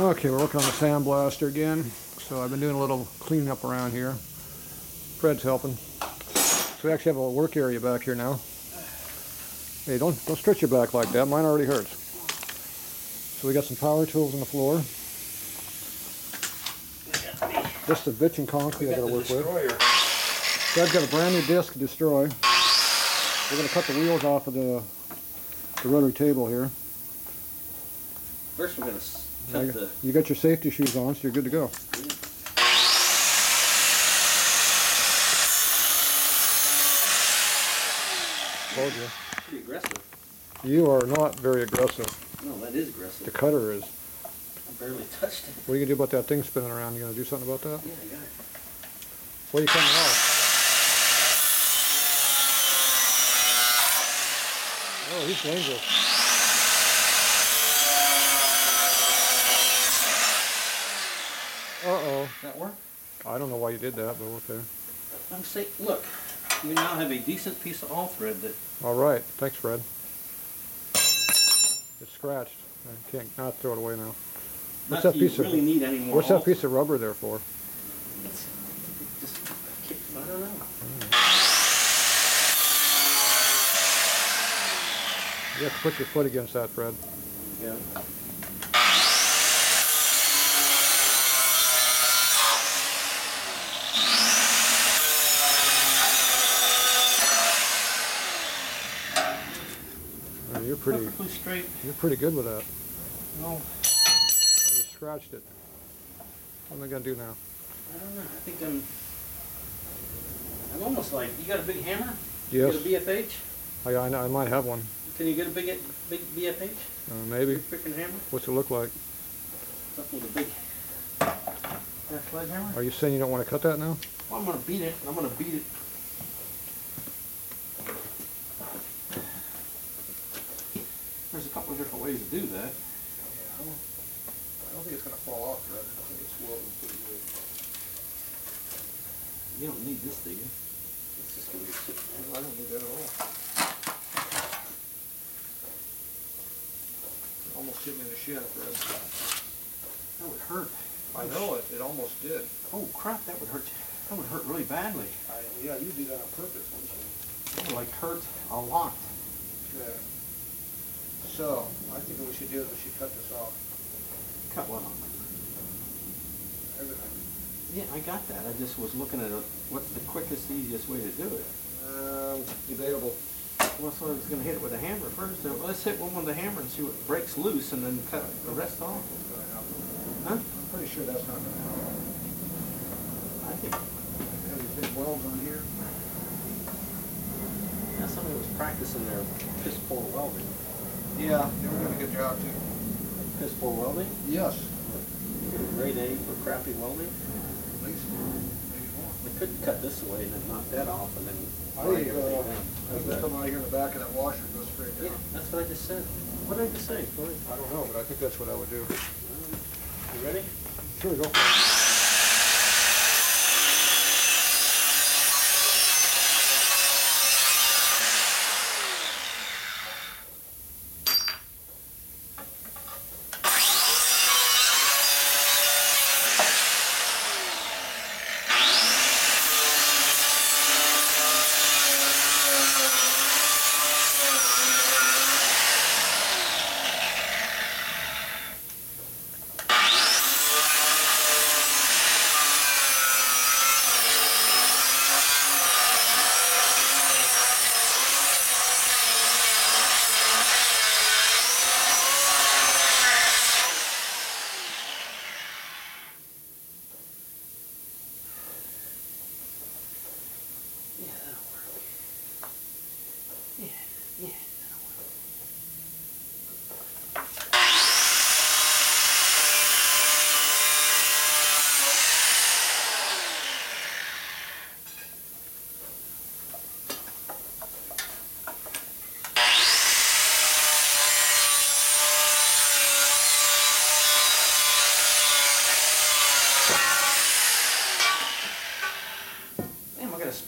Okay, we're working on the sandblaster again. So I've been doing a little cleaning up around here. Fred's helping. So we actually have a work area back here now. Hey, don't don't stretch your back like that. Mine already hurts. So we got some power tools on the floor. Just the bitch and concrete I gotta work with. Fred's got a brand new disc to destroy. We're gonna cut the wheels off of the the rotary table here. First, we're gonna s- you- the. You got your safety shoes on, so you're good to go. Told you. Pretty aggressive. You are not very aggressive. No, that is aggressive. The cutter is. I barely touched it. What are you gonna do about that thing spinning around? You gonna do something about that? Yeah, I got it. What are you cutting off? Oh, he's dangerous. That work? I don't know why you did that, but okay. I'm saying, look, we now have a decent piece of all thread that All right. Thanks, Fred. It's scratched. I can't not throw it away now. What's that you piece of- need any more. What's that piece of rubber there for? It's just, I don't know. You have to put your foot against that, Fred. Yeah. Pretty, Perfectly straight. you're pretty good with that. No, I just scratched it. What am I gonna do now? I don't know. I think I'm. I'm almost like you got a big hammer. Yes, You got a BFH. I, I, know- I might have one. Can you get a big big BFH? Uh, maybe. Big freaking hammer. What's it look like? Something with a big. That sledgehammer. Are you saying you don't want to cut that now? Well, I'm gonna beat it. I'm gonna beat it. Of different ways to do that. I don't think it's gonna fall off. I think it's welded pretty good. You don't need this, do you? It's just gonna be sitting there. I don't need that at all. Almost hit me in the shin, Fred. That would hurt. I know it, it almost did. Oh crap, that would hurt. That would hurt really badly. I, yeah, you do that on purpose, wouldn't you? That would like hurt a lot. Yeah. So, I think what we should do is we should cut this off. Cut one off. Everything. Yeah, I got that. I just was looking at it. What's the quickest, easiest way to do it? Um, debatable. Well, so I was gonna hit it with a hammer first. So let's hit one with a hammer and see what breaks loose, and then cut the rest off. Huh? I'm pretty sure that's not gonna happen. I think. Have these big welds on here. Yeah, somebody was practicing their piss poor welding. Yeah, they were doing a good job too. Piss poor welding? Yes. Grade A for crappy welding? At least, maybe more. They could cut this away and then knock that off and then. I think, uh. I think come out here in the back of that washer and go straight Yeah, down. that's what I just said. What did I just say? I don't know, but I think that's what I would do. You ready? Sure, go for it.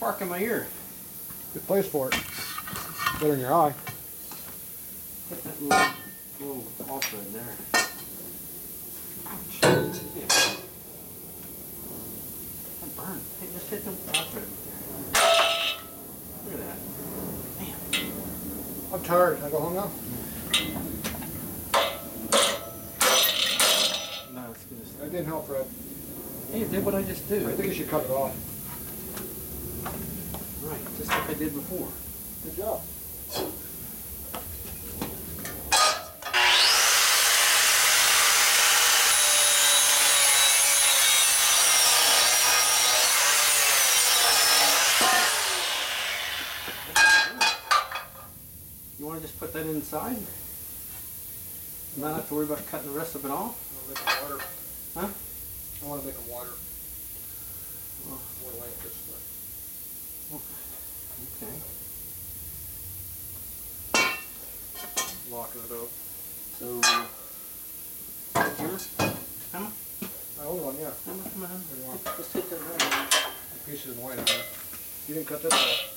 spark in my ear. Good place for it. Better in your eye. Get that little, little off in there. Ouch. That burned. It just hit the alpha Look at that. Damn. I'm tired. I go home now? No, it's good. That didn't help, Fred. Hey, did what I just did. I think you should cut it off. Just like I did before. Good job. You want to just put that inside? Not have to worry about cutting the rest of it off? I want to make them water. Huh? I want to make them water. Oh. More like this way. Okay. Locking it up. So, here, Emma, I own one, yeah. On. What do you want? Let's take that right. The pieces in white on there. You didn't cut this off.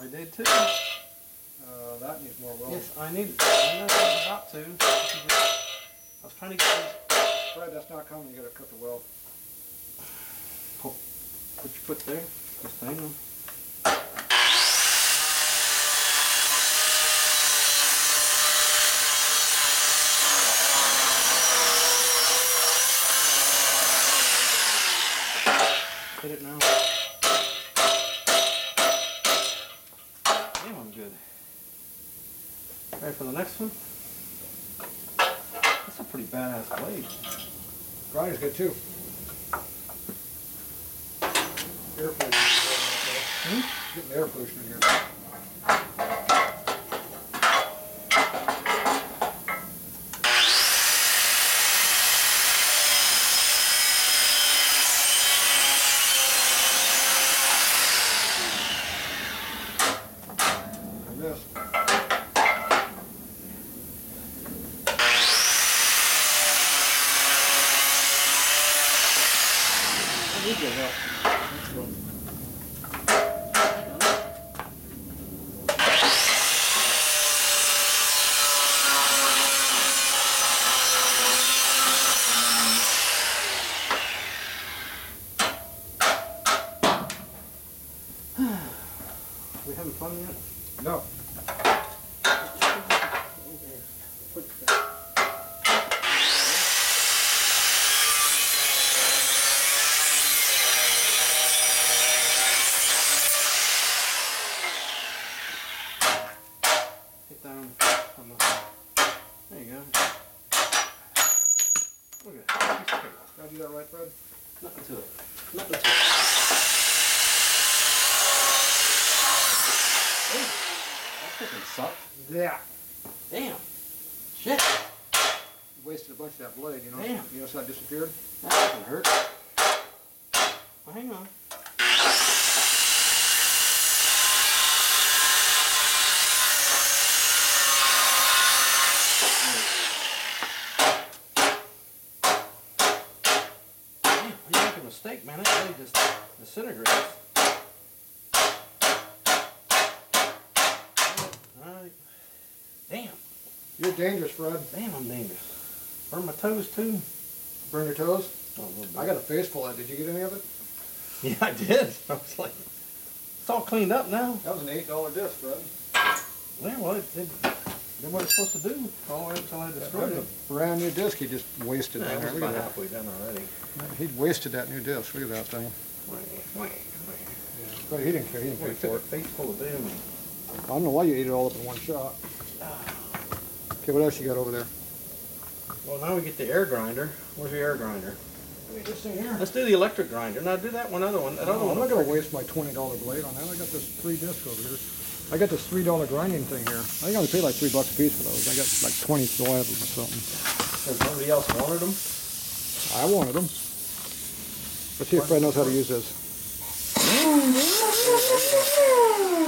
I did too. Uh, that needs more welding. Yes, I need. I know I was about to. I was trying to get these. Fred, that's not coming. You gotta cut the weld. What you put there? Just hang on. Hit it now. Damn, I'm good. Ready for the next one? That's a pretty badass blade. Grinder's good too. Air pollution. Hmm? Getting air pollution in here. We fun yet? No. Hit down on the. There you go. Look at that. Piece of paper. Did I do that right, Fred? Nothing to it. Nothing to it. Hey, sucked. Yeah. Damn. Shit. Wasted a bunch of that blade, you know? Damn. You notice how it disappeared? That fucking hurt. Well, hang on. Damn, you make a mistake, man. That blade just disintegrates. Alright. Damn. You're dangerous, Fred. Damn, I'm dangerous. Burn my toes too. Burn your toes? Oh, a little bit. I got a face full of it. Did you get any of it? Yeah, I did. I was like, it's all cleaned up now. That was an eight dollar disc, Fred. Yeah, well, it did, did what it's supposed to do all the way until I That destroyed it. brand new disc he just wasted down there. Look at that. halfway done already. He wasted that new disc. Look at that thing. But he didn't care. He didn't pay for it. Face full of damn. I don't know why you ate it all up in one shot. Ah. Okay, what else you got over there? Well, now we get the air grinder. Where's the air grinder? This thing here. Let's do the electric grinder. Now do that one other one. That other Oh, I'm one. not gonna waste my twenty dollar blade on that. I got this three disc over here. I got this three dollar grinding thing here. I think I only paid like three bucks a piece for those. I got like twenty four of them or something. Because nobody else wanted them. I wanted them. Let's see if Fred knows how to use this.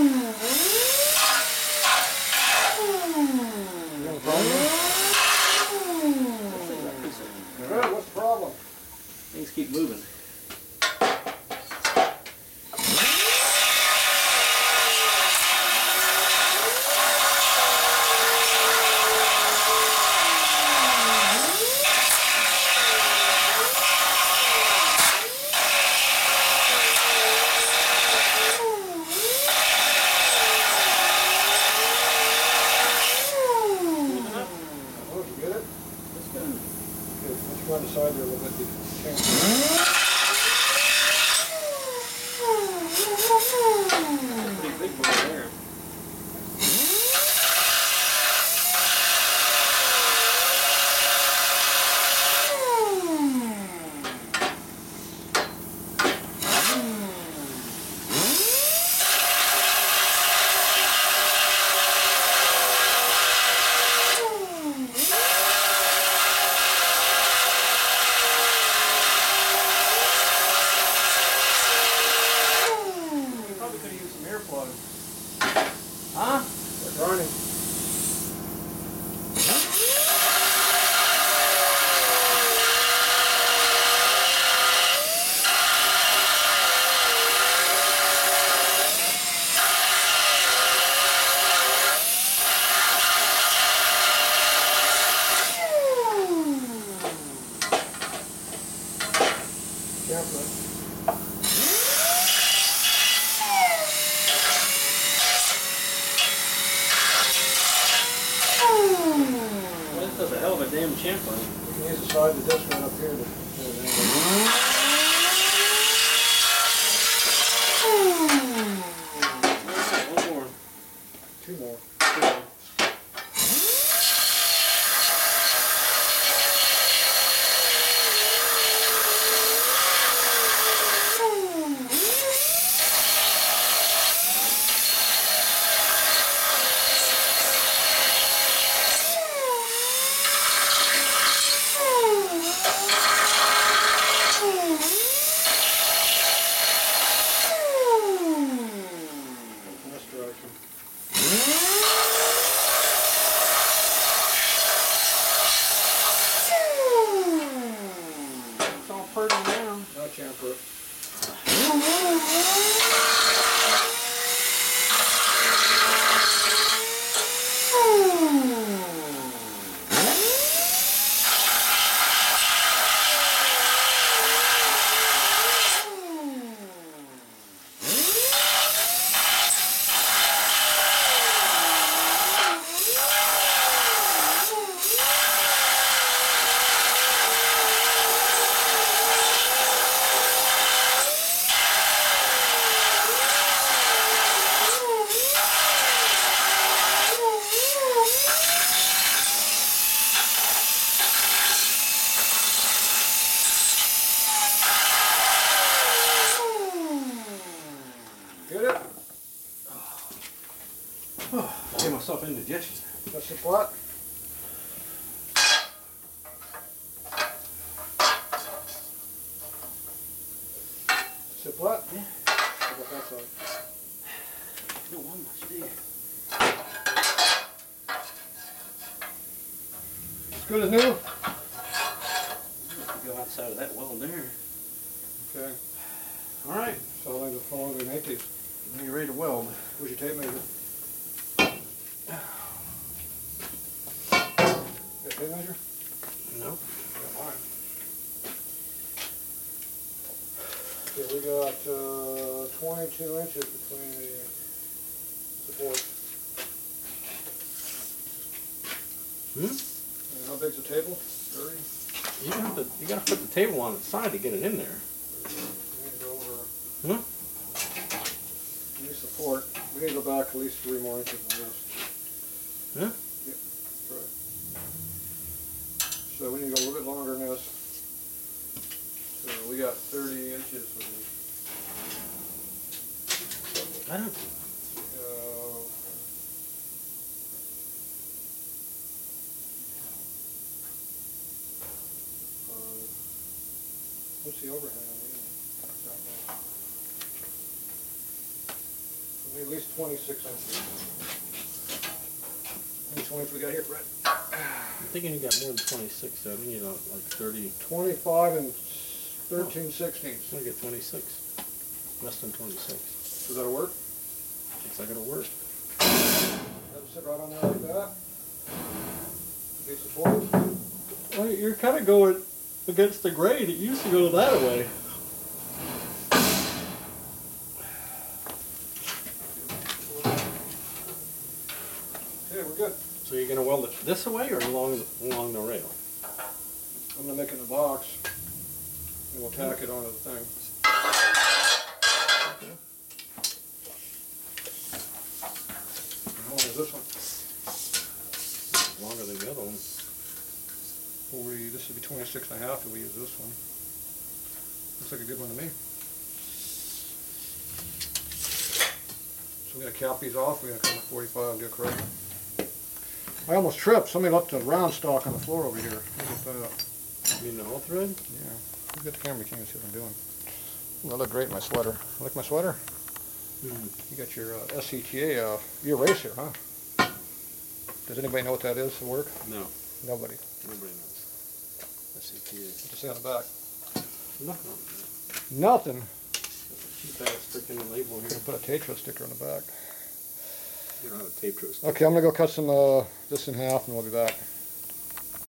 Two more. In this direction. It's all purdy now. No chamfer. Get it? Gave myself indigestion. That's the flat. Sit flat? Yeah. How about that side? You don't want much, do you? As good as new? Go outside of that well there. Okay. All right. So long, how long do we make these? Now you're ready to weld. Where's your tape measure? Tape measure? Nope. Got mine. Okay, we got, uh, twenty-two inches between the supports. Hmm? And how big's the table? Thirty? You have to, you gotta put the table on its side to get it in there. We need to go over, Huh? we need support, we need to go back at least three more inches on this. Huh? Yep, that's right. So we need to go a little bit longer than this. So we got thirty inches with I don't. What's the overhang on the unit? Not much. We need at least twenty-six inches. How many twenties we got here, Fred? I'm thinking you got more than 26, so I think you got like 30. Twenty-five and oh. thirteen sixteenths. I'm gonna get 26. Less than 26. Does that work? Looks like it'll work. Let it sit right on there like that. Be supported. Well, you're kind of going against the grade. It used to go that way. Okay, we're good. So you're gonna weld it this way or along along the rail? I'm gonna make it in a box, and we'll tack it onto the thing. How long is this one? Longer than the other one. Forty, this would be twenty-six and a half if we use this one. Looks like a good one to me. So we're gonna cap these off, we're gonna come to forty-five and do it correct. I almost tripped, somebody left a round stock on the floor over here. Look at that. You mean the all thread? Yeah, you got the camera, you can't even see what I'm doing. I look great in my sweater. Like my sweater? You got your uh, SCTA, uh, your eraser, huh? Does anybody know what that is at work? No, Nobody. nobody knows. SCTA. Say on the back? Nothing on. Nothing. Cheap ass freaking label here. put a Tatro's sticker on the back. You don't have a tape to it. Okay, I'm gonna go cut some, uh, this in half and we'll be back.